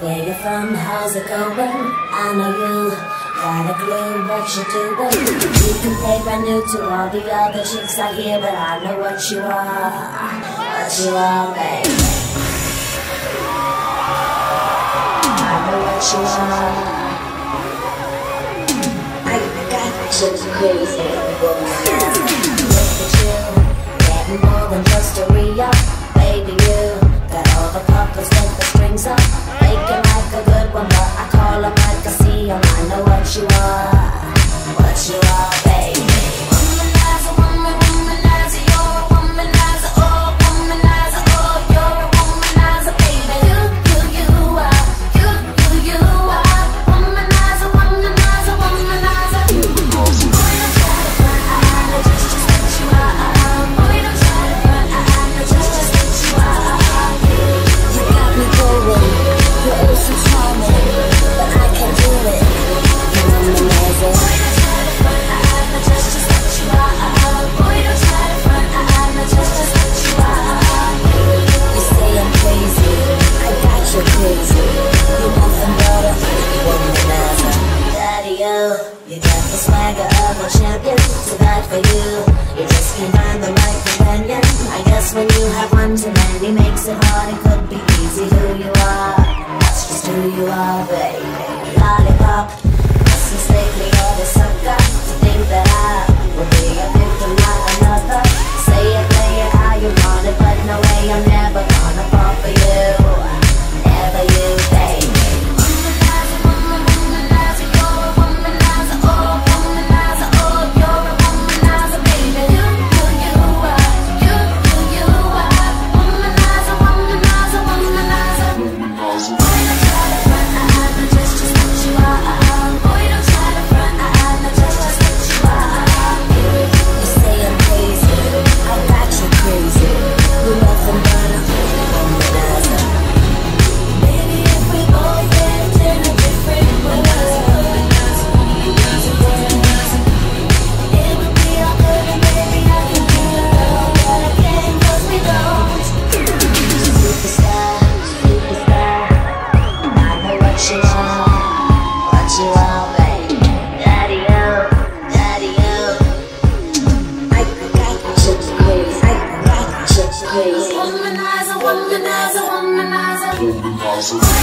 Where you from, how's it going? I know you got a clue what you're doing You can play brand new to all the other chicks out here But I know what you are, what you are, baby I know what you are. I got chicks crazy you, getting more than just a real I know what you want. for you. You just can't find the right companion. I guess when you have one too many makes it hard. It could be easy who you are. That's just who you are, babe. womanizer, womanizer, womanizer. Womanizer.